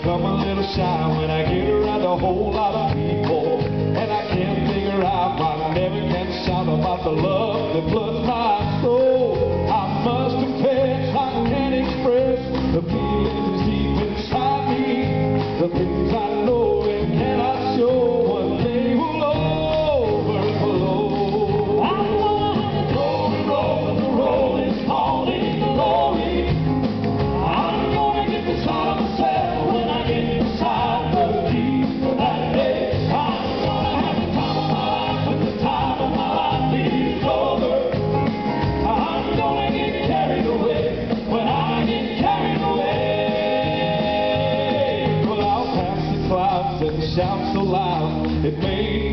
if I'm a little shy when I get around a whole lot of Shout so loud it may